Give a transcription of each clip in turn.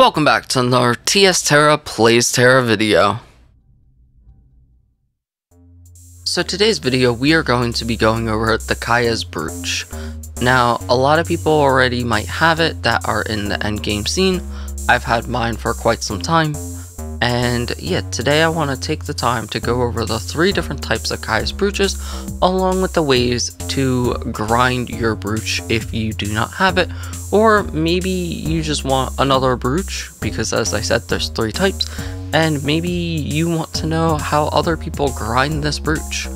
Welcome back to another TS Terra Plays Tera video. So today's video we are going to be going over the Kaia's Brooch. Now a lot of people already might have it that are in the endgame scene. I've had mine for quite some time. And yeah, today I want to take the time to go over the three different types of Kaia's Brooches, along with the ways to grind your brooch if you do not have it, or maybe you just want another brooch, because as I said, there's three types, and maybe you want to know how other people grind this brooch.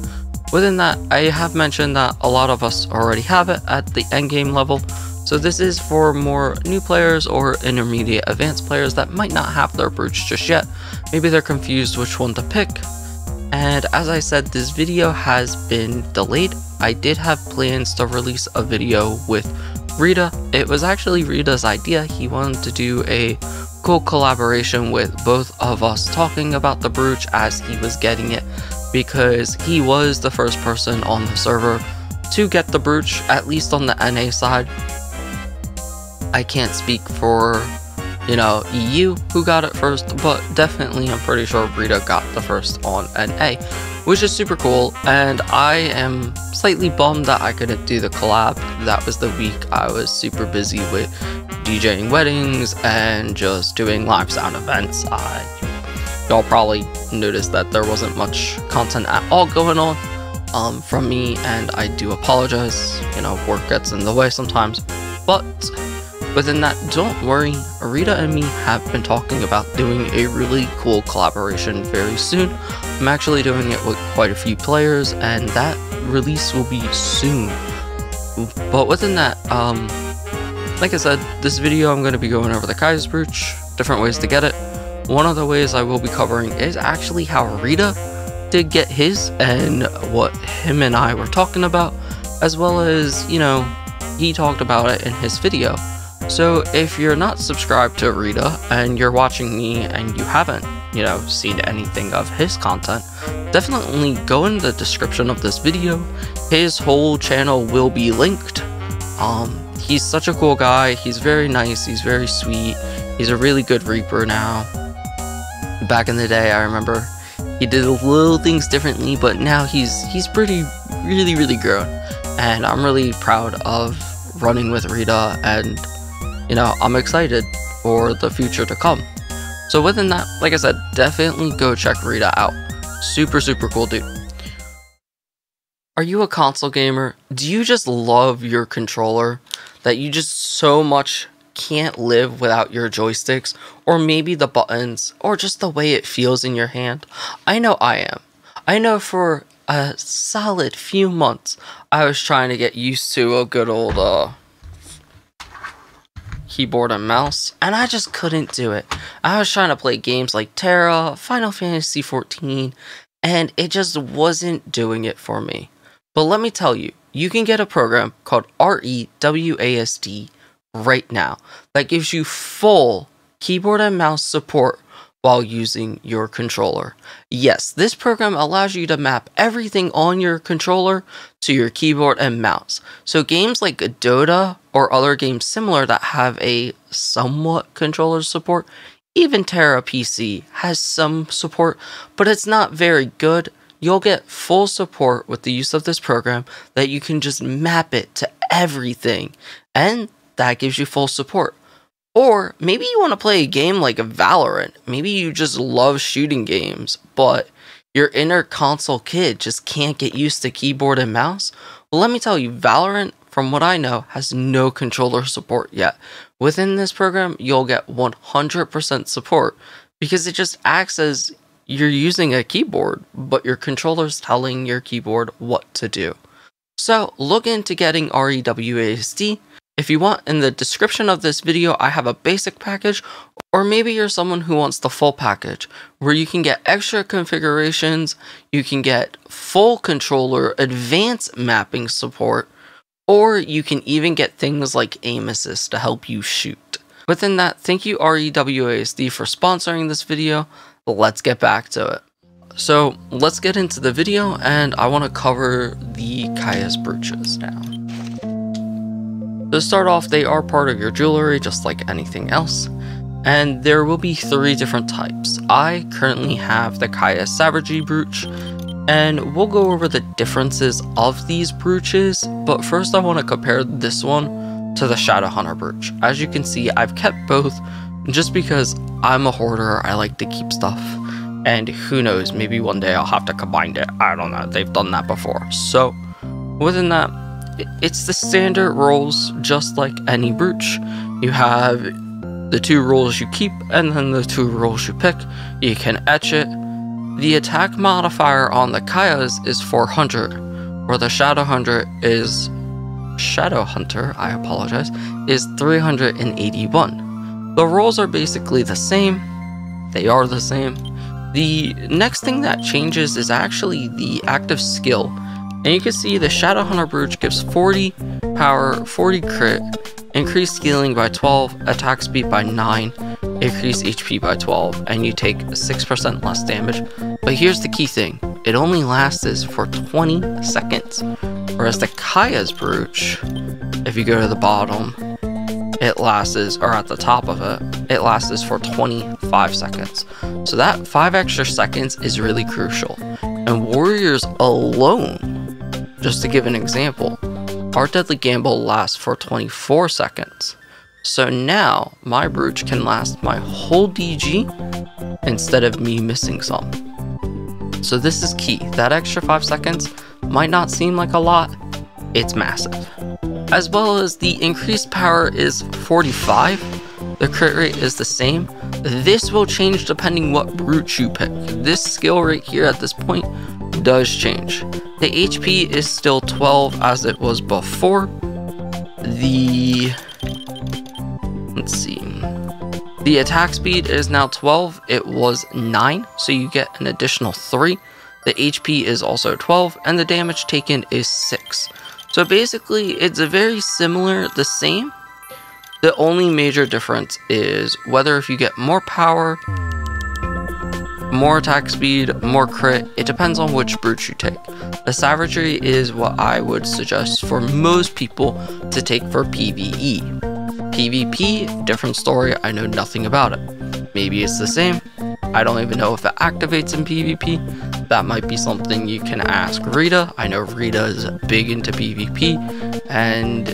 Within that, I have mentioned that a lot of us already have it at the endgame level, so this is for more new players or intermediate advanced players that might not have their brooch just yet. Maybe they're confused which one to pick. And as I said, this video has been delayed. I did have plans to release a video with Rita. It was actually Rita's idea. He wanted to do a cool collaboration with both of us talking about the brooch as he was getting it because he was the first person on the server to get the brooch, at least on the NA side. I can't speak for, you know, EU who got it first, but definitely I'm pretty sure Rita got the first on NA, which is super cool. And I am slightly bummed that I couldn't do the collab. That was the week I was super busy with DJing weddings and just doing live sound events. I, y'all probably noticed that there wasn't much content at all going on um, from me, and I do apologize. You know, work gets in the way sometimes, but Within that, don't worry, Rita and me have been talking about doing a really cool collaboration very soon. I'm actually doing it with quite a few players, and that release will be soon. But within that, um, like I said, this video I'm going to be going over the Kaia's Brooch, different ways to get it. One of the ways I will be covering is actually how Rita did get his and what him and I were talking about, as well as, you know, he talked about it in his video. So if you're not subscribed to Rita and you're watching me and you haven't, you know, seen anything of his content, definitely go in the description of this video. His whole channel will be linked. Um, he's such a cool guy. He's very nice. He's very sweet. He's a really good Reaper now. Back in the day, I remember he did a little things differently, but now he's he's pretty, really, really grown. And I'm really proud of running with Rita and you know, I'm excited for the future to come. So within that, like I said, definitely go check Rita out. Super, super cool dude. Are you a console gamer? Do you just love your controller? That you just so much can't live without your joysticks? Or maybe the buttons? Or just the way it feels in your hand? I know I am. I know for a solid few months, I was trying to get used to a good old, uh, keyboard and mouse, and I just couldn't do it. I was trying to play games like Tera, Final Fantasy XIV, and it just wasn't doing it for me. But let me tell you, you can get a program called REWASD right now that gives you full keyboard and mouse support while using your controller. Yes, this program allows you to map everything on your controller to your keyboard and mouse. So games like Dota or other games similar that have a somewhat controller support, even Tera PC has some support, but it's not very good. You'll get full support with the use of this program that you can just map it to everything, and that gives you full support. Or maybe you want to play a game like Valorant. Maybe you just love shooting games, but your inner console kid just can't get used to keyboard and mouse. Well, let me tell you, Valorant, from what I know, has no controller support yet. Within this program, you'll get 100% support because it just acts as you're using a keyboard, but your controller's telling your keyboard what to do. So look into getting REWASD if you want, in the description of this video, I have a basic package, or maybe you're someone who wants the full package, where you can get extra configurations, you can get full controller, advanced mapping support, or you can even get things like aim assist to help you shoot. Within that, thank you REWASD for sponsoring this video. Let's get back to it. So let's get into the video and I want to cover the Kaia's brooches now. To start off, they are part of your jewelry just like anything else. and there will be three different types. I currently have the Kaya Savagery Brooch, and we'll go over the differences of these brooches, but first I want to compare this one to the Shadowhunter brooch. As you can see, I've kept both just because I'm a hoarder, I like to keep stuff, and who knows, maybe one day I'll have to combine it, I don't know, they've done that before. So, within that, it's the standard rolls, just like any brooch. You have the two rolls you keep, and then the two rolls you pick. You can etch it. The attack modifier on the Kaias is 400, where the Shadow Hunter is Shadow Hunter, I apologize, is 381. The rolls are basically the same. They are the same. The next thing that changes is actually the active skill and you can see the Shadow Hunter Brooch gives 40 power, 40 crit, increased healing by 12, attack speed by 9, increased HP by 12, and you take 6% less damage. But here's the key thing, it only lasts for 20 seconds, whereas the Kaia's Brooch, if you go to the bottom, it lasts, or at the top of it, it lasts for 25 seconds. So that 5 extra seconds is really crucial. And Warriors alone just to give an example, our Deadly Gamble lasts for 24 seconds. So now, my brooch can last my whole DG instead of me missing some. So this is key. That extra 5 seconds might not seem like a lot, it's massive. As well as the increased power is 45, the crit rate is the same. This will change depending what brooch you pick. This skill right here at this point does change. The HP is still 12 as it was before. The... See. The attack speed is now 12. It was 9, so you get an additional 3. The HP is also 12, and the damage taken is 6. So basically, it's a very similar, the same. The only major difference is whether if you get more power more attack speed, more crit, it depends on which brute you take. The Savagery is what I would suggest for most people to take for PvE. PvP, different story, I know nothing about it. Maybe it's the same, I don't even know if it activates in PvP. That might be something you can ask Rita. I know Rita is big into PvP, and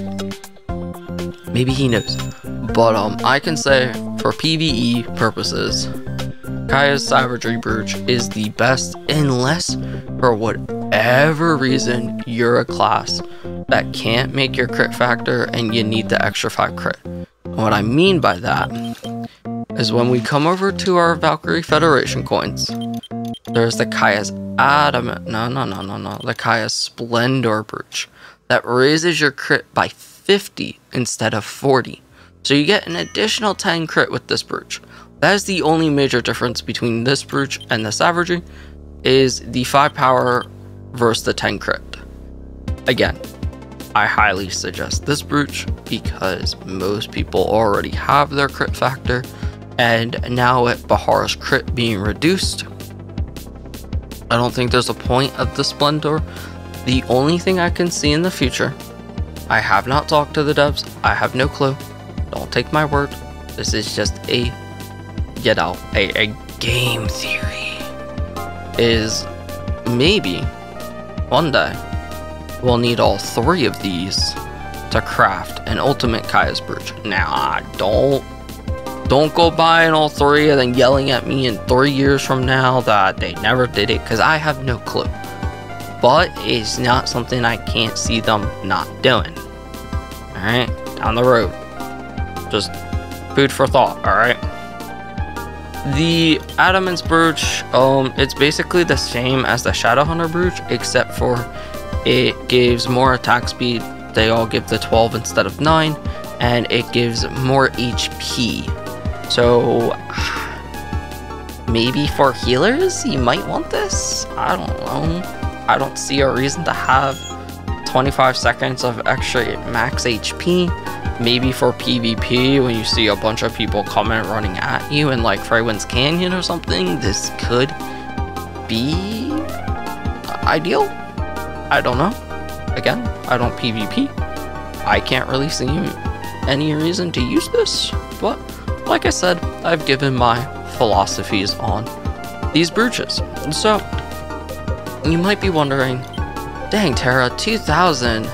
maybe he knows. But um, I can say for PvE purposes, Kaia's Savagery Brooch is the best unless for whatever reason you're a class that can't make your crit factor and you need the extra 5 crit. What I mean by that is when we come over to our Valkyrie Federation coins, there's the Kaia's Adamant, no, no, no, no, no, the Kaia's Splendor Brooch that raises your crit by 50 instead of 40. So you get an additional 10 crit with this brooch. That is the only major difference between this brooch and the savagery, is the 5 power versus the 10 crit. Again, I highly suggest this brooch because most people already have their crit factor, and now with Bahaar's crit being reduced, I don't think there's a point of the Splendor. The only thing I can see in the future, I have not talked to the devs, I have no clue, don't take my word, this is just a you know, a, a game theory. Is maybe one day we'll need all three of these to craft an ultimate Kaia's Brooch. Now, don't don't go buying all three and then yelling at me in three years from now that they never did it because I have no clue. But it's not something I can't see them not doing. Alright? Down the road. Just food for thought, alright? The Adamant's Brooch, um, it's basically the same as the Shadowhunter Brooch, except for it gives more attack speed. They all give the 12 instead of 9, and it gives more HP. So, maybe for healers, you might want this? I don't know. I don't see a reason to have 25 seconds of extra max HP maybe for PvP when you see a bunch of people coming running at you in like Fraywinds Canyon or something, this could be ideal. I don't know. Again, I don't PvP. I can't really see any reason to use this, but like I said, I've given my philosophies on these brooches. So, you might be wondering, dang Tara, 2,000,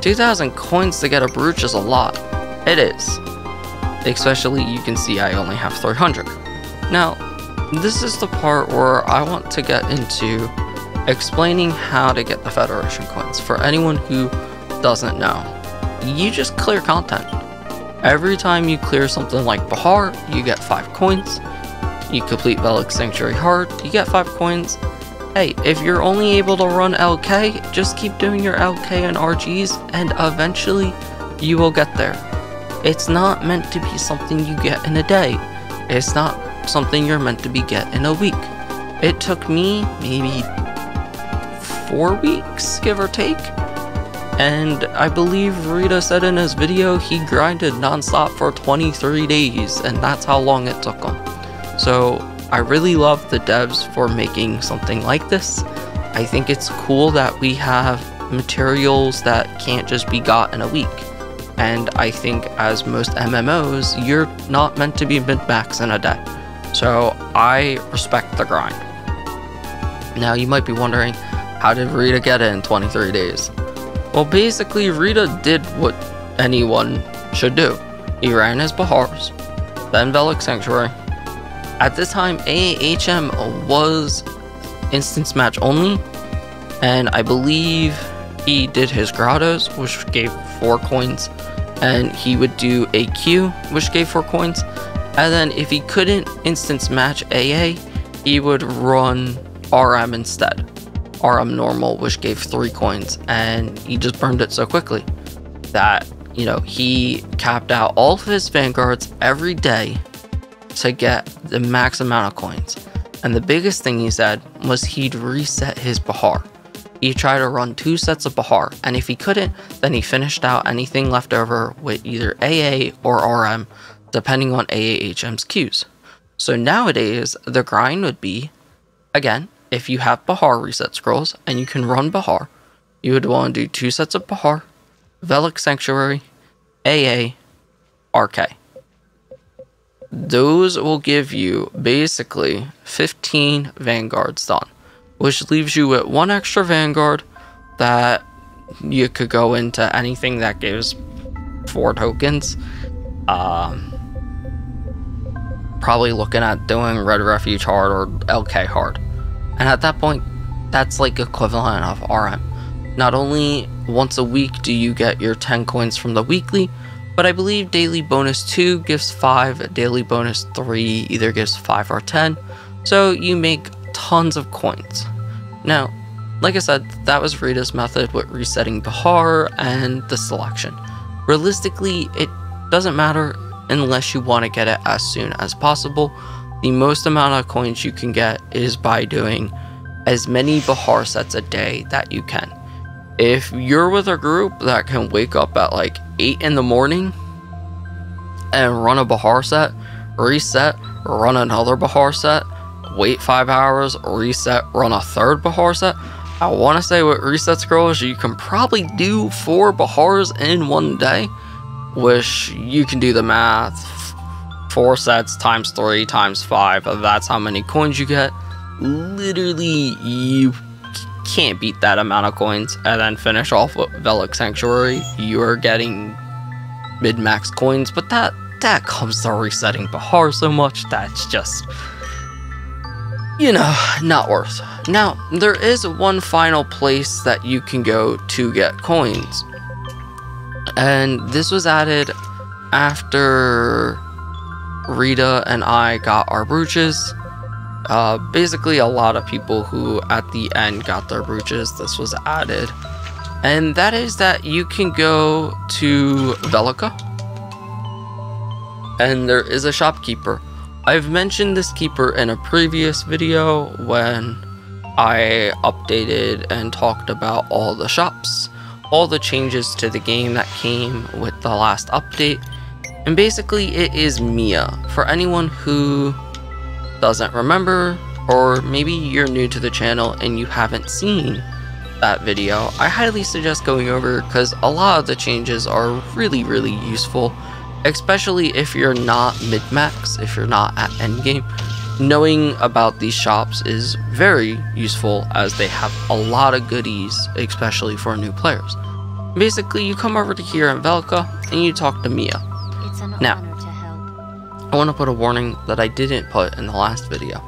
2,000 coins to get a brooch is a lot. It is. Especially you can see I only have 300. Now, this is the part where I want to get into explaining how to get the Federation coins for anyone who doesn't know. You just clear content. Every time you clear something like Bahaar, you get 5 coins. You complete Velik Sanctuary Hard, you get 5 coins. Hey, if you're only able to run LK, just keep doing your LK and RGs, and eventually you will get there. It's not meant to be something you get in a day. It's not something you're meant to be get in a week. It took me maybe four weeks, give or take. And I believe Rita said in his video he grinded nonstop for 23 days, and that's how long it took him. So I really love the devs for making something like this. I think it's cool that we have materials that can't just be got in a week. And I think as most MMOs, you're not meant to be mid max in a day. So I respect the grind. Now you might be wondering, how did Rita get it in 23 days? Well, basically, Rita did what anyone should do. He ran his Bahaars, then Velik Sanctuary. At this time, AAHM was instance match only, and I believe he did his Grottos, which gave 4 coins, and he would do a Q, which gave 4 coins, and then if he couldn't instance match AA, he would run RM instead. RM normal, which gave three coins, and he just burned it so quickly that, you know, he capped out all of his vanguards every day to get the max amount of coins. And the biggest thing he said was he'd reset his Bahaar. He tried to run two sets of Bahaar, and if he couldn't, then he finished out anything left over with either AA or RM, depending on AAHM's queues. So nowadays, the grind would be, again, if you have Bahaar reset scrolls and you can run Bahaar, you would want to do two sets of Bahaar, Velik Sanctuary, AA, RK. Those will give you basically 15 Vanguards done, which leaves you with one extra Vanguard that you could go into anything that gives four tokens. Um, probably looking at doing Red Refuge hard or LK hard. And at that point, that's like equivalent of RM. Not only once a week do you get your 10 coins from the weekly, but I believe daily bonus 2 gives 5, daily bonus 3 either gives 5 or 10, so you make tons of coins. Now, like I said, that was Rita's method with resetting Bahaar and the selection. Realistically, it doesn't matter unless you want to get it as soon as possible, the most amount of coins you can get is by doing as many Bahaar sets a day that you can. If you're with a group that can wake up at like 8 in the morning and run a Bahaar set, reset, run another Bahaar set, wait 5 hours, reset, run a third Bahaar set, I want to say with reset scrolls, you can probably do 4 Bahaars in one day, which you can do the math four sets times three times five. That's how many coins you get. Literally, you can't beat that amount of coins. And then finish off with Velik Sanctuary. You're getting mid-max coins, but that that comes to resetting Bahaar so much. That's just, you know, not worth. Now, there is one final place that you can go to get coins. And this was added after Rita and I got our brooches. Uh, basically, a lot of people who at the end got their brooches, this was added. And that is that you can go to Velika. And there is a shopkeeper. I've mentioned this keeper in a previous video when I updated and talked about all the shops, all the changes to the game that came with the last update, and basically it is Mia. For anyone who doesn't remember, or maybe you're new to the channel and you haven't seen that video, I highly suggest going over because a lot of the changes are really, really useful especially if you're not mid-max, if you're not at endgame. Knowing about these shops is very useful as they have a lot of goodies, especially for new players. Basically, you come over to here in Velika and you talk to Mia. Now, I want to put a warning that I didn't put in the last video.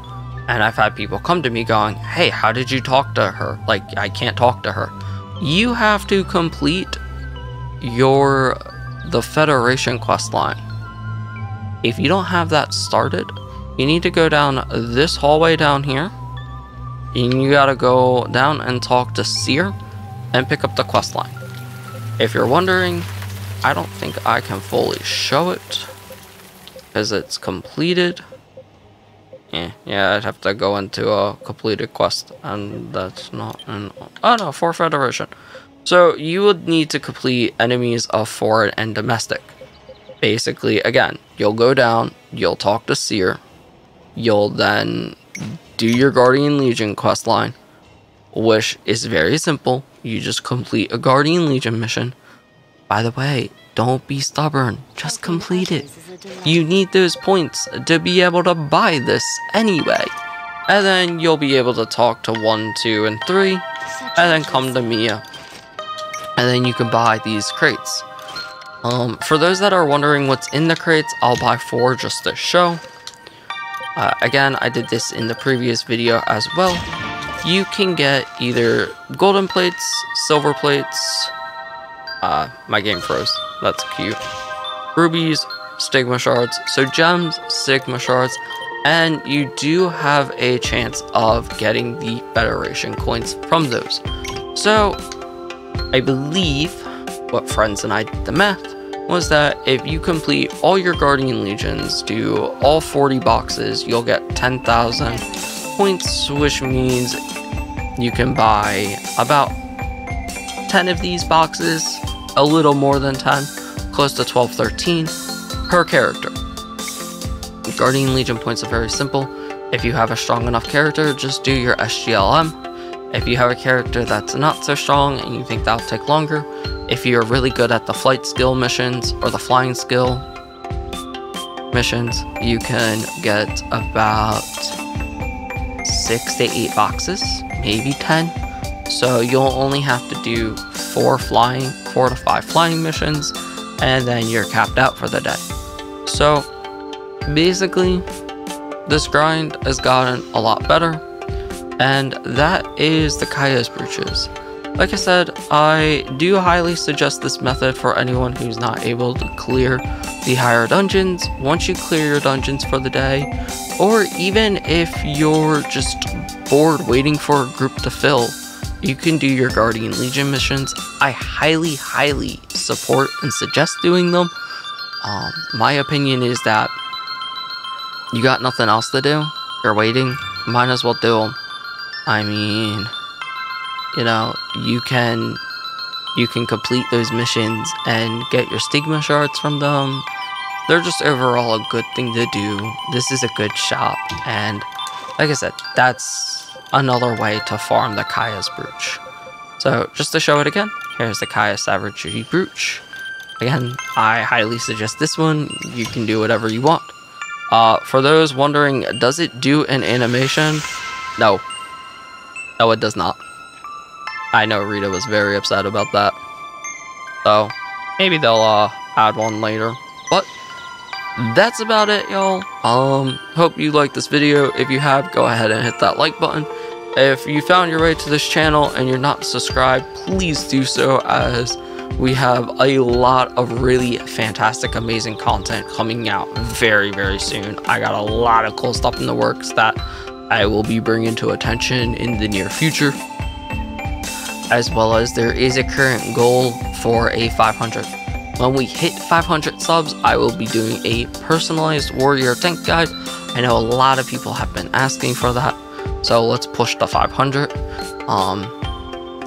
And I've had people come to me going, hey, how did you talk to her? Like, I can't talk to her. You have to complete your the Federation quest line. If you don't have that started, you need to go down this hallway down here. And you gotta go down and talk to Seer and pick up the quest line. If you're wondering, I don't think I can fully show it because it's completed. Yeah, yeah, I'd have to go into a completed quest, and that's not an. Oh no, for Federation. So you would need to complete enemies of foreign and domestic. Basically, again, you'll go down, you'll talk to Seer, you'll then do your Guardian Legion quest line, which is very simple. You just complete a Guardian Legion mission. By the way, don't be stubborn, just complete it. You need those points to be able to buy this anyway. And then you'll be able to talk to 1, 2, and 3, and then come to Mia. And then you can buy these crates. Um, for those that are wondering what's in the crates, I'll buy 4 just to show. Uh, again, I did this in the previous video as well. You can get either golden plates, silver plates, uh, my game froze, that's cute, rubies, stigma shards, so gems, stigma shards, and you do have a chance of getting the Federation coins from those. So, I believe what friends and I did the math was that if you complete all your Guardian Legions, do all 40 boxes, you'll get 10,000 points, which means you can buy about 10 of these boxes, a little more than 10, close to 12, 13 per character. Guardian Legion points are very simple. If you have a strong enough character, just do your SGLM. If you have a character that's not so strong and you think that'll take longer, if you're really good at the flight skill missions or the flying skill missions, you can get about six to eight boxes, maybe 10. So you'll only have to do four flying, four to five flying missions, and then you're capped out for the day. So basically, this grind has gotten a lot better, and that is the Kaia's Brooches. Like I said, I do highly suggest this method for anyone who's not able to clear the higher dungeons once you clear your dungeons for the day, or even if you're just bored waiting for a group to fill, you can do your Guardian Legion missions. I highly, highly support and suggest doing them. Um, my opinion is that you got nothing else to do, you're waiting, might as well do them. I mean, you know, you can you can complete those missions and get your stigma shards from them. They're just overall a good thing to do. This is a good shop, and like I said, that's another way to farm the Kaia's Brooch. So just to show it again, here's the Kaya Savagery Brooch. Again, I highly suggest this one. You can do whatever you want. Uh, for those wondering, does it do an animation? No. No, it does not. I know Rita was very upset about that. So, maybe they'll uh, add one later. But, that's about it, y'all. Um, hope you liked this video. If you have, go ahead and hit that like button. If you found your way to this channel and you're not subscribed, please do so as we have a lot of really fantastic, amazing content coming out very, very soon. I got a lot of cool stuff in the works that I will be bringing to attention in the near future as well as there is a current goal for a 500. When we hit 500 subs, I will be doing a personalized warrior tank guide. I know a lot of people have been asking for that, so let's push the 500. Um,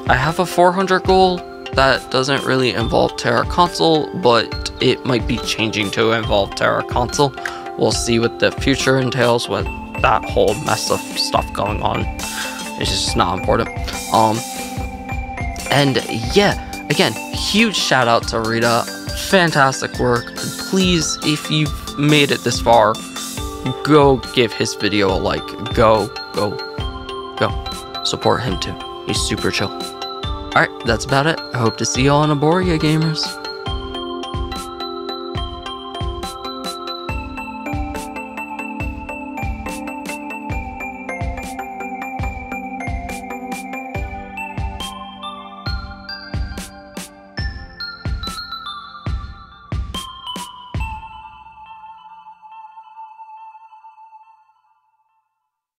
I have a 400 goal that doesn't really involve Tera Console, but it might be changing to involve Tera Console. We'll see what the future entails with that whole mess of stuff going on. It's just not important. Um, and yeah, again, huge shout out to Rita fantastic work. Please, if you've made it this far, go give his video a like. Go, go, go. Support him too. He's super chill. Alright, that's about it. I hope to see you all on Arborea, gamers.